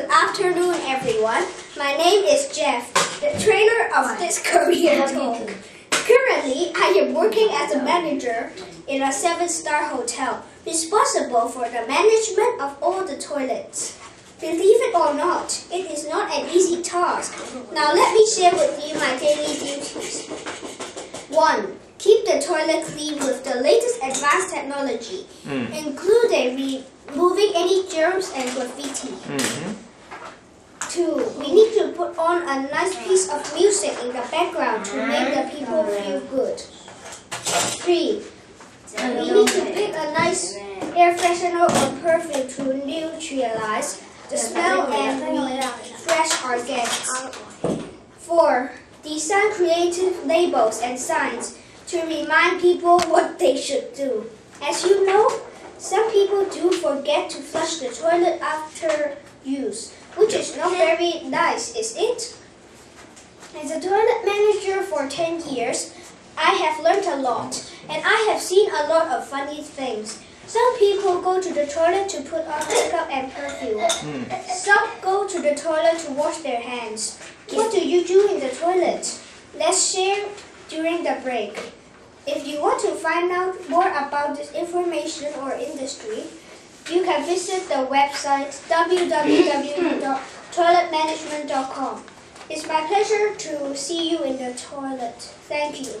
Good afternoon, everyone. My name is Jeff, the trainer of this career talk. Currently, I am working as a manager in a seven-star hotel, responsible for the management of all the toilets. Believe it or not, it is not an easy task. Now let me share with you my daily duties. 1. Keep the toilet clean with the latest advanced technology, hmm. including removing any germs and graffiti. Two, we need to on a nice piece of music in the background to make the people feel good. Three, we need to pick a nice air freshener or perfume to neutralize the smell and refresh our guests. Four, design creative labels and signs to remind people what they should do. As you know, some people do forget to flush the toilet after use, which is not very nice, is it? As a toilet manager for 10 years, I have learned a lot, and I have seen a lot of funny things. Some people go to the toilet to put on makeup and perfume. Hmm. Some go to the toilet to wash their hands. What do you do in the toilet? Let's share during the break. If you want to find out more about this information or industry, you can visit the website www.toiletmanagement.com. It's my pleasure to see you in the toilet. Thank you.